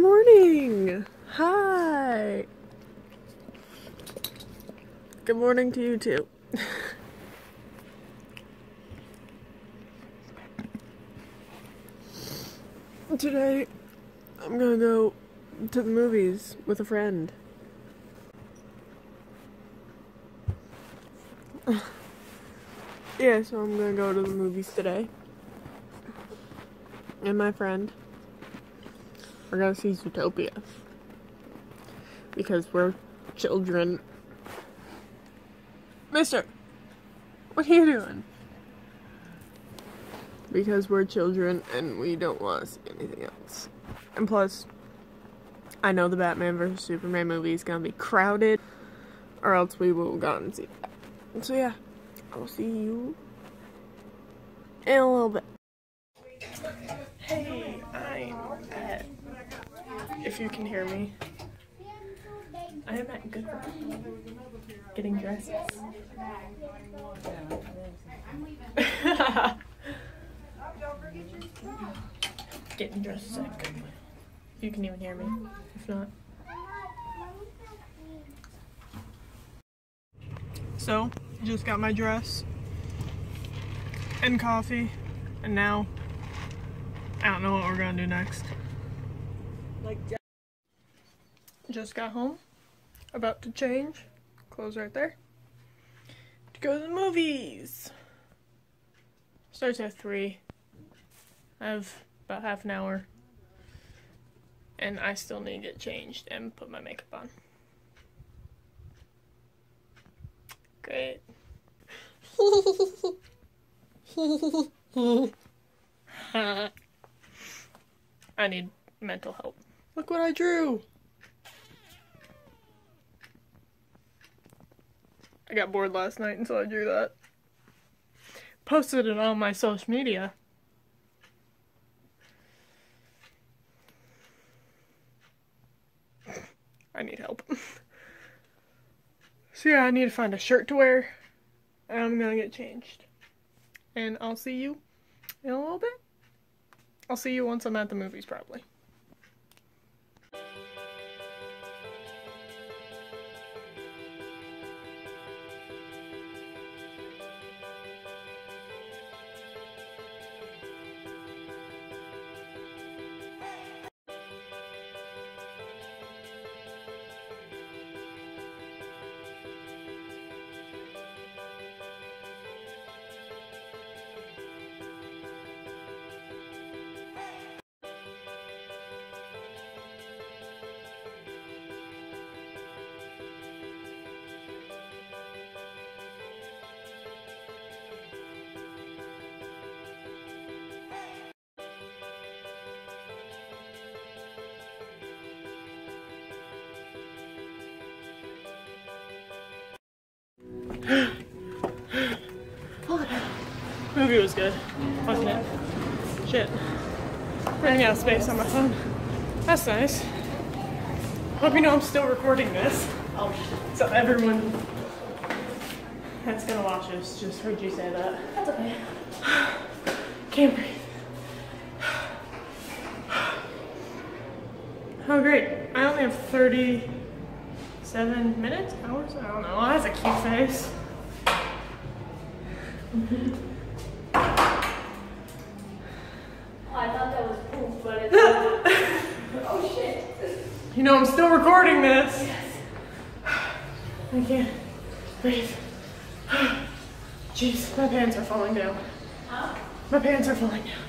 Morning. Hi. Good morning to you too. Today, I'm gonna go to the movies with a friend. yeah, so I'm gonna go to the movies today. And my friend. We're gonna see Zootopia. Because we're children. Mister! What are you doing? Because we're children and we don't want to see anything else. And plus, I know the Batman vs. Superman movie is gonna be crowded, or else we will go and see that. So yeah, I'll see you in a little bit. Hey, I'm at, if you can hear me, I am at Goodwill getting dresses. getting dressed Goodwill. You can even hear me. If not. So, just got my dress and coffee, and now I don't know what we're gonna do next. Like, just got home, about to change, clothes right there, to go to the movies. Starts at 3. I have about half an hour and I still need to get changed and put my makeup on. Great. I need mental help. Look what I drew! I got bored last night and so I drew that. Posted it on my social media. I need help. so yeah, I need to find a shirt to wear. And I'm gonna get changed. And I'll see you in a little bit. I'll see you once I'm at the movies, probably. Movie was good, wasn't it? Shit. Running out of space on my phone. That's nice. Hope you know I'm still recording this. Oh, so everyone that's gonna watch this just heard you say that. That's okay. Can't breathe. Oh great. I only have 37 minutes? Hours? I don't know. That's a cute face. Oh, I thought that was poop, but it's not. oh shit. You know I'm still recording this. I can't breathe. Jeez, my pants are falling down. Huh? My pants are falling down.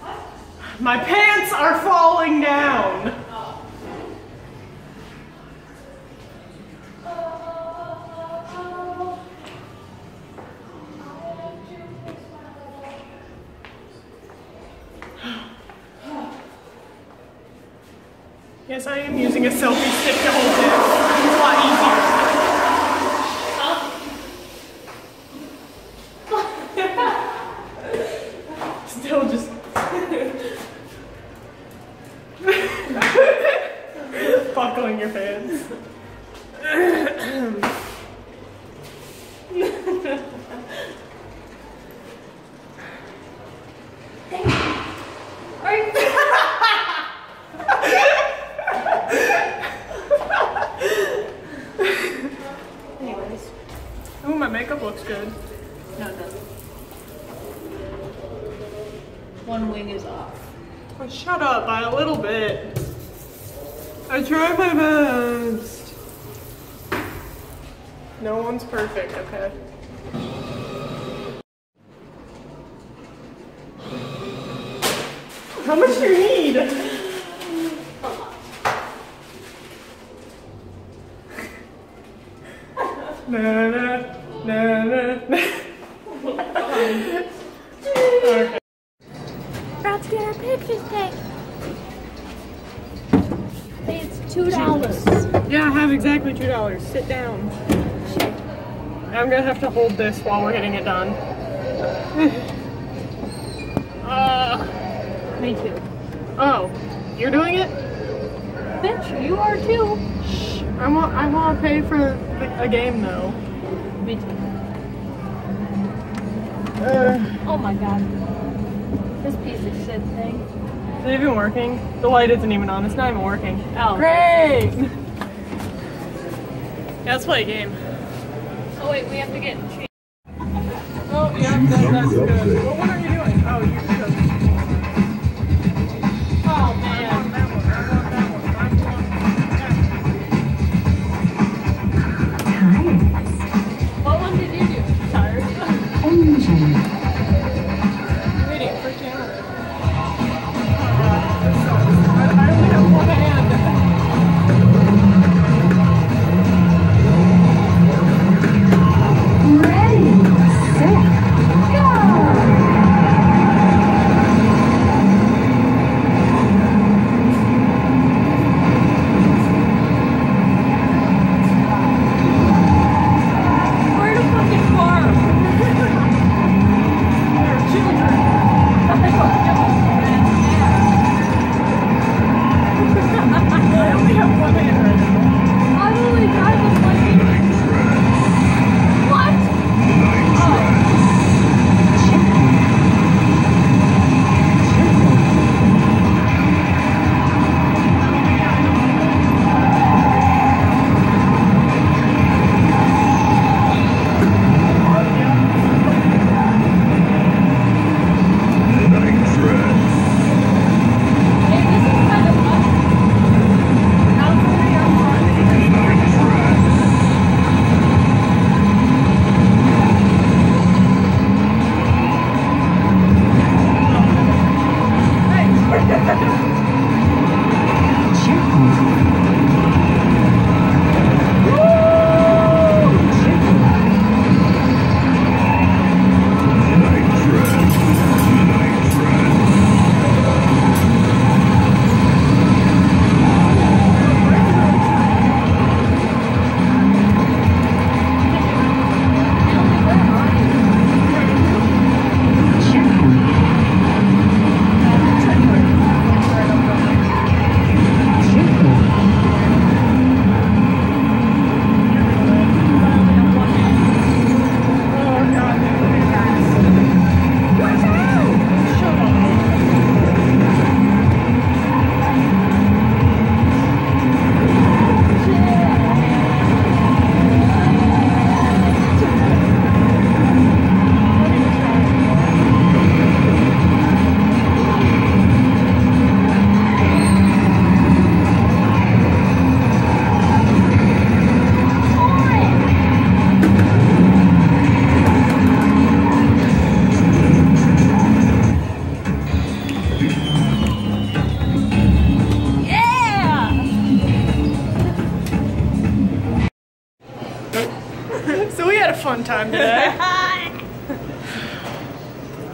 What? My pants are falling down. Yes, I am using a selfie stick to hold it. It's a lot easier. Still just. Buckling your pants. Are you? Makeup looks good. No, it doesn't. One wing is off. Oh, shut up by a little bit. I try my best. No one's perfect, okay? How much do you need? na na na two dollars. Yeah, I have exactly two dollars. Sit down. I'm gonna have to hold this while we're getting it done. uh, Me too. oh, you're doing it? Bitch, you are too. Shh. I want I want to pay for the, a game though. Me too. Uh, Oh my god. This piece of shit thing. Is it even working? The light isn't even on. It's not even working. Oh. Great. Yeah, let's play a game. Oh wait, we have to get changed. Oh yeah, that, that's good. Come.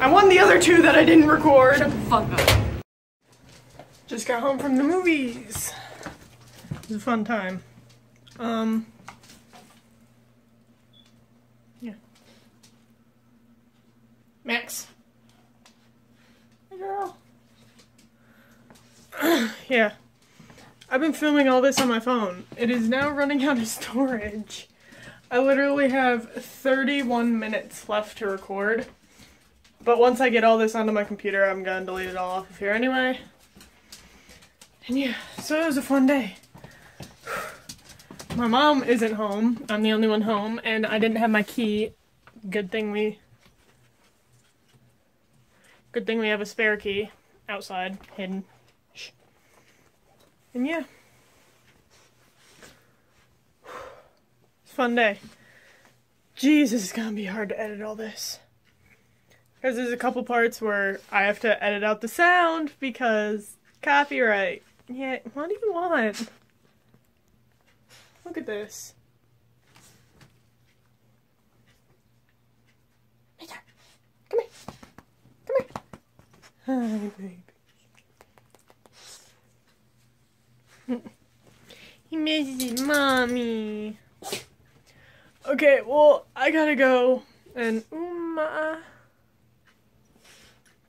I won the other two that I didn't record. Shut the fuck up. Just got home from the movies. It was a fun time. Um. Yeah. Max. Hey, girl. yeah. I've been filming all this on my phone. It is now running out of storage. I literally have 31 minutes left to record. But once I get all this onto my computer, I'm gonna delete it all off of here anyway. And yeah, so it was a fun day. My mom isn't home. I'm the only one home, and I didn't have my key Good thing we Good thing we have a spare key outside hidden. Shh. And yeah. It's fun day. Jesus, it's gonna be hard to edit all this. Because there's a couple parts where I have to edit out the sound because copyright. Yeah, what do you want? Look at this. Come here. Come here. Hi, baby. he misses mommy. Okay, well, I gotta go. And, uh,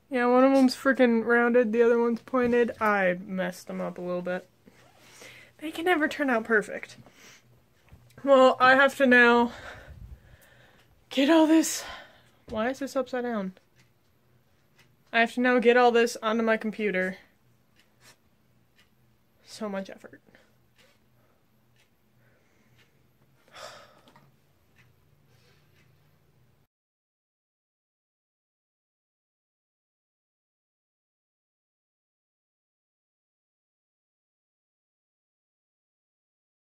yeah, one of them's freaking rounded, the other one's pointed. I messed them up a little bit. They can never turn out perfect. Well, I have to now get all this. Why is this upside down? I have to now get all this onto my computer. So much effort.